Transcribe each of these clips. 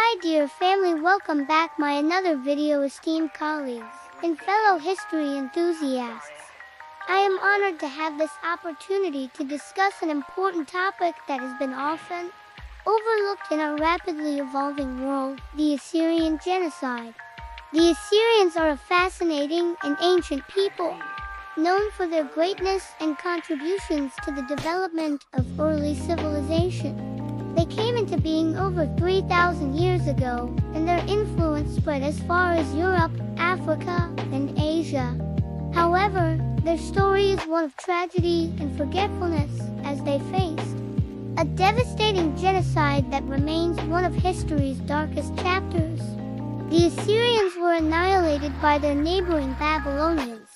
Hi dear family welcome back my another video esteemed colleagues and fellow history enthusiasts. I am honored to have this opportunity to discuss an important topic that has been often overlooked in our rapidly evolving world, the Assyrian genocide. The Assyrians are a fascinating and ancient people, known for their greatness and contributions to the development of early civilization. They came into being over 3,000 years ago, and their influence spread as far as Europe, Africa, and Asia. However, their story is one of tragedy and forgetfulness as they faced a devastating genocide that remains one of history's darkest chapters. The Assyrians were annihilated by their neighboring Babylonians,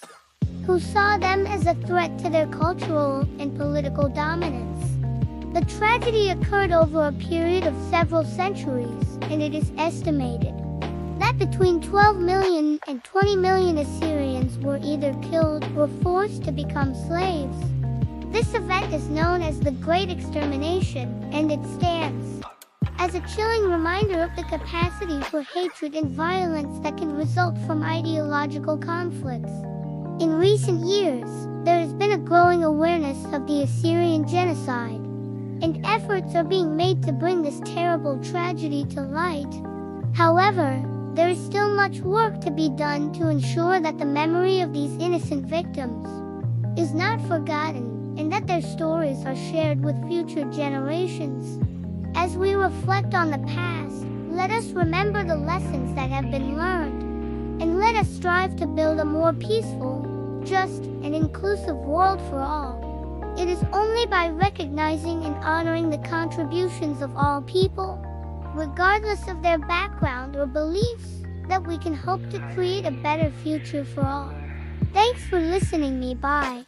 who saw them as a threat to their cultural and political dominance. The tragedy occurred over a period of several centuries, and it is estimated that between 12 million and 20 million Assyrians were either killed or forced to become slaves. This event is known as the Great Extermination, and it stands as a chilling reminder of the capacity for hatred and violence that can result from ideological conflicts. In recent years, there has been a growing awareness of the Assyrian genocide, and efforts are being made to bring this terrible tragedy to light. However, there is still much work to be done to ensure that the memory of these innocent victims is not forgotten and that their stories are shared with future generations. As we reflect on the past, let us remember the lessons that have been learned, and let us strive to build a more peaceful, just, and inclusive world for all. It is only by recognizing and honoring the contributions of all people, regardless of their background or beliefs, that we can hope to create a better future for all. Thanks for listening me. Bye.